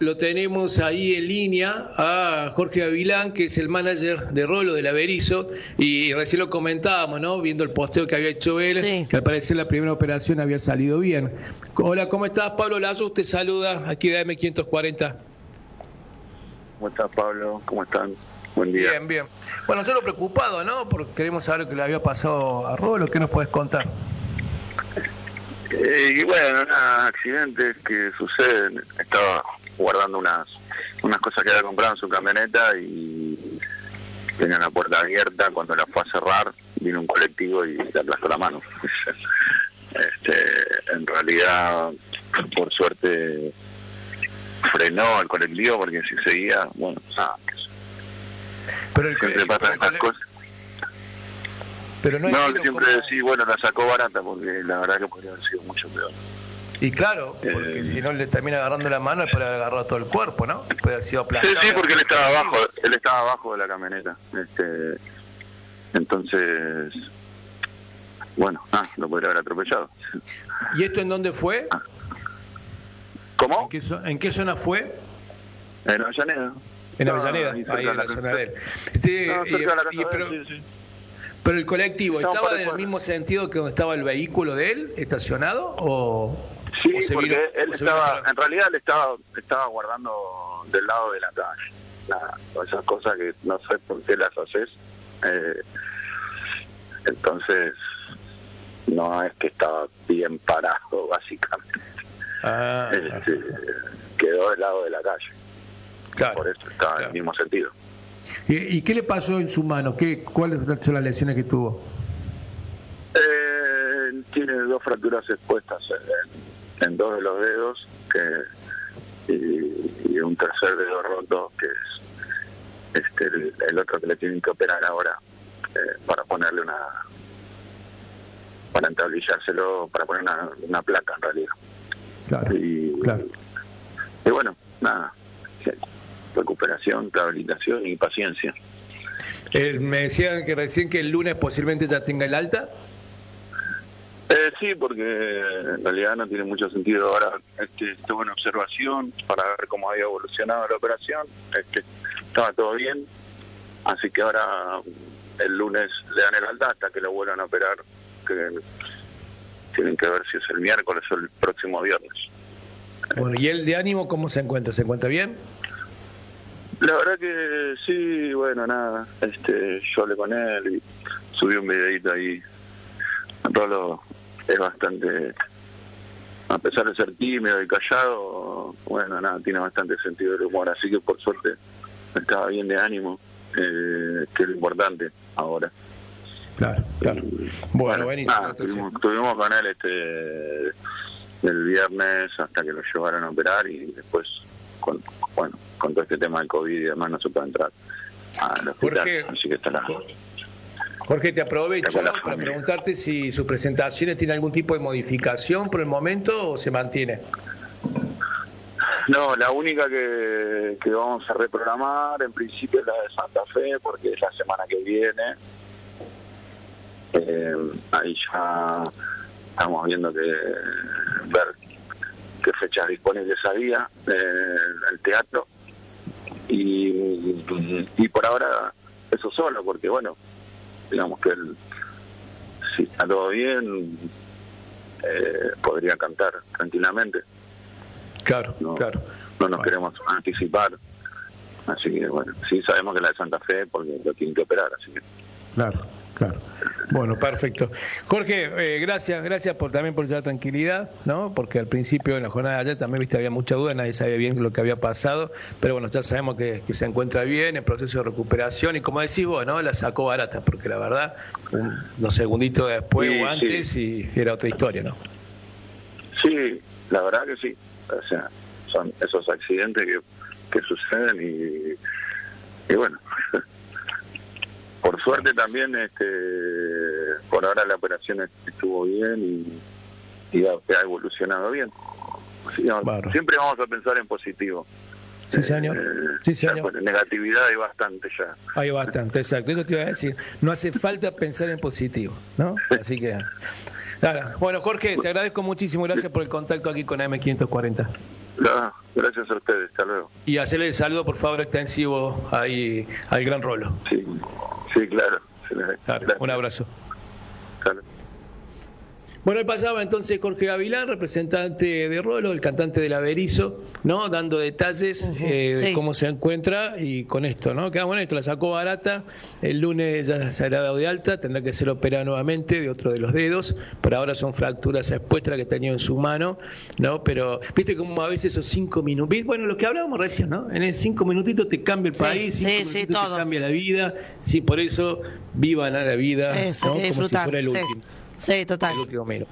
lo tenemos ahí en línea a Jorge Avilán, que es el manager de Rolo de la Berizo, y recién lo comentábamos, ¿no? Viendo el posteo que había hecho él, que al parecer la primera operación había salido bien. Hola, ¿cómo estás? Pablo Lazo te saluda aquí de M540. ¿Cómo estás, Pablo? ¿Cómo están? Buen día. Bien, bien. Bueno, solo preocupado, ¿no? Porque queremos saber lo que le había pasado a Rolo. ¿Qué nos puedes contar? Eh, y bueno, nada, accidentes que suceden. Estaba guardando unas unas cosas que había comprado en su camioneta y tenía la puerta abierta. Cuando la fue a cerrar, vino un colectivo y le aplastó la mano. este, en realidad, por suerte, frenó el colectivo porque si seguía, bueno, nada. Pero el, siempre pasan estas cosas. Pero no, no siempre decís, bueno, la sacó barata porque la verdad que podría haber sido mucho peor. Y claro, porque eh, si no le termina agarrando la mano, puede haber agarrado todo el cuerpo, ¿no? Puede haber sido aplastado. Sí, sí, porque él estaba abajo, él estaba abajo de la camioneta. Este, entonces, bueno, ah, lo podría haber atropellado. ¿Y esto en dónde fue? Ah. ¿Cómo? ¿En qué, zona fue? En Avellaneda. En Avellaneda, ahí, en la, zona de él. Sí, pero, pero el colectivo, ¿estaba en el mismo sentido que donde estaba el vehículo de él, estacionado? o Sí, porque él estaba, en realidad él estaba, estaba guardando del lado de la calle. esas cosas que no sé por qué las haces. Eh, entonces, no es que estaba bien parado, básicamente. Ah, este, quedó del lado de la calle. Claro, por eso estaba en el mismo sentido. ¿Y, qué le pasó en su mano? ¿Qué, ¿Cuáles son las lesiones que tuvo? Eh, tiene dos fracturas expuestas en, dos de los dedos que, y, un tercer dedo roto que es este el, otro que le tienen que operar ahora eh, para ponerle una para entablillárselo para poner una, placa en realidad claro, y, claro. y bueno nada recuperación, rehabilitación y paciencia. Eh, me decían que recién que el lunes posiblemente ya tenga el alta. Sí, porque en realidad no tiene mucho sentido. Ahora este, estuve en observación para ver cómo había evolucionado la operación. Este, estaba todo bien, así que ahora el lunes le dan el alta hasta que lo vuelvan a operar. Que tienen que ver si es el miércoles o el próximo viernes. Bueno, ¿y el de ánimo cómo se encuentra? ¿Se encuentra bien? La verdad que sí, bueno, nada, este, yo hablé con él y subí un videito ahí. Rolo es bastante, a pesar de ser tímido y callado, bueno, nada, tiene bastante sentido del humor, así que por suerte estaba bien de ánimo, eh, que es lo importante ahora. Claro, claro. bueno, buenísimo. tuvimos, con él este el viernes hasta que lo llevaron a operar y después, con, bueno, con todo este tema del COVID y demás no se puede entrar al hospital. Jorge, así que está la... Jorge, te aprovecho para preguntarte si sus presentaciones tienen algún tipo de modificación por el momento o se mantiene. No, la única que, que vamos a reprogramar en principio es la de Santa Fe porque es la semana que viene. Eh, ahí ya estamos viendo que ver qué fechas disponibles había eh, el teatro y, y por ahora eso solo, porque bueno, digamos que él, si está todo bien, eh, podría cantar tranquilamente. Claro, claro. No nos queremos anticipar. Así que bueno, sí sabemos que la de Santa Fe porque lo tienen que operar, así que. Claro. Claro. Bueno, perfecto. Jorge, eh, gracias, gracias por también por esa tranquilidad, ¿no? Porque al principio en la jornada de ayer también viste había mucha duda, nadie sabía bien lo que había pasado, pero bueno, ya sabemos que, se encuentra bien en proceso de recuperación y como decís vos, ¿no? La sacó barata, porque la verdad, unos segunditos después o antes y era otra historia, ¿no? Sí, la verdad que sí. O sea, son esos accidentes que, que suceden y, y bueno, por suerte también este por ahora la operación estuvo bien y, ha, evolucionado bien siempre vamos a pensar en positivo Sí, señor. Eh, sí, señor. negatividad hay bastante ya. Hay bastante, exacto. Eso te iba a decir. No hace falta pensar en positivo, ¿no? Así que. Bueno, Jorge, te agradezco muchísimo. Gracias por el contacto aquí con AM540. gracias a ustedes, hasta luego. Y hacerle el saludo, por favor, extensivo ahí al gran Rolo. Sí, sí claro. un abrazo. Seven. Bueno, pasaba entonces Jorge Gavilán, representante de Rolo, el cantante del Averizo, ¿no? Dando detalles eh, de cómo se encuentra y con esto, ¿no? Quedamos en esto, la sacó barata, el lunes ya se ha dado de alta, tendrá que ser operada nuevamente de otro de los dedos, por ahora son fracturas expuestas que tenía en su mano, ¿no? Pero, viste como a veces esos cinco minutos, bueno, lo que hablábamos recién, ¿no? En esos cinco minutitos te cambia el país, cinco sí, te cambia la vida, sí, por eso vivan a la vida, Eso, ¿no? Como si fuera el último. Sí, total. El.